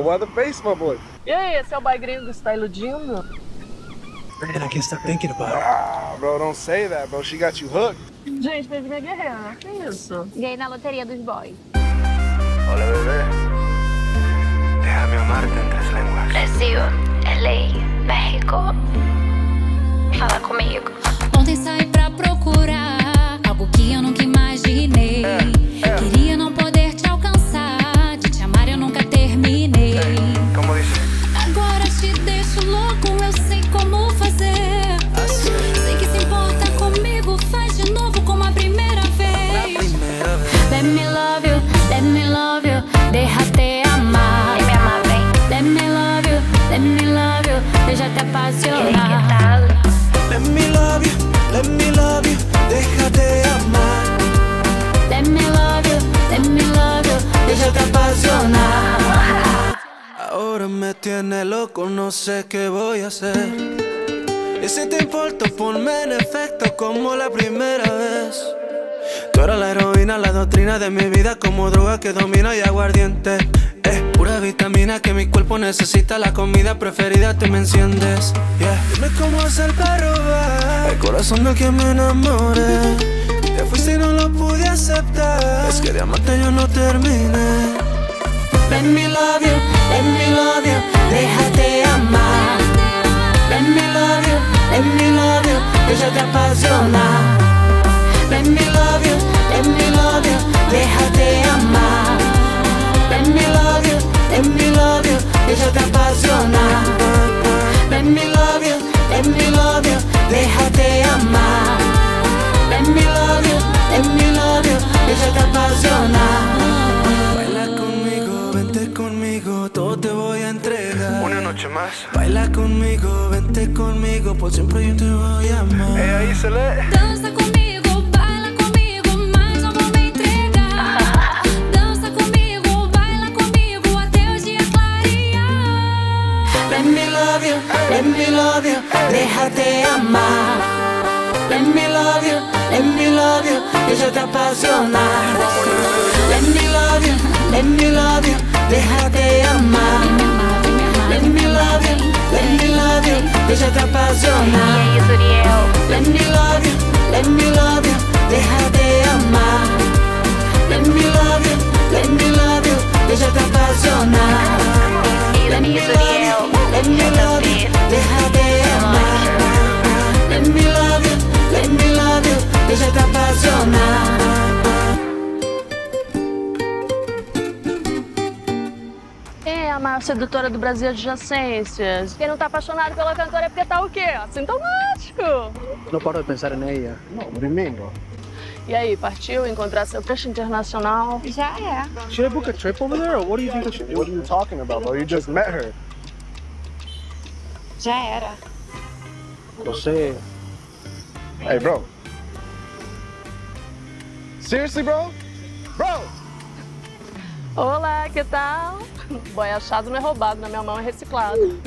why the face, my boy? E aí, esse é o boy gringo que você tá iludindo? Man, I can't stop thinking about it. Ah, bro, don't say that, bro. She got you hooked. Gente, fez minha guerreira. Que isso? Ganhei na loteria dos boys. Hola, bebé. Déjame amarte en tres lenguas. Brasil, LA, México. Fala comigo. Ontem saí pra procurar algo que eu nunca imaginei. Me love you, let me love you, déjate amar. Vem me amar, vem. Let me love you, let me love you, déjate apasionar. Let me love you, let me love you, déjate amar, Let me love you, let me love you, déjate apasionar. Ahora me tiene loco, no sé qué voy a hacer. Y si te importa, ponme en efecto como la primera vez. Tú eras la heroína, la doctrina de mi vida como droga que domina y aguardiente. Es pura vitamina que mi cuerpo necesita, la comida preferida te me enciendes. Yeah. Dime cómo hacer para robar el corazón del que me enamoré. Te fuiste y no lo pude aceptar. Es que de amarte yo no terminé. Let me love vente conmigo, todo te voy a entregar. Una noche más. Baila conmigo, vente conmigo, por siempre yo te voy a amar. Hey, ahí se le. Dança comigo, baila comigo, mas não vou me entregar. Dança comigo, baila comigo, até o dia clarear. Let me love you, let me love you, déjate amar. Let me love you, let me love you, déjate apasionar. Let me love you, déjate apasionar. aí, Let me love you, let me love you, déjate amar. É sedutora do Brasil adjacências. Quem não tá apaixonado pela cantora é porque tá o quê? Assintomático. No paro de pensar en ella. No, what do you mean, bro? E aí, partiu encontrar seu crush internacional? Já é. Should I book a trip over there, or what do you think? I should, what are you talking about, bro? You just met her. Já era. José, Hey, bro. Seriously, bro? Bro! Olá, que tal? Boy achado não é roubado, na minha mão é reciclado.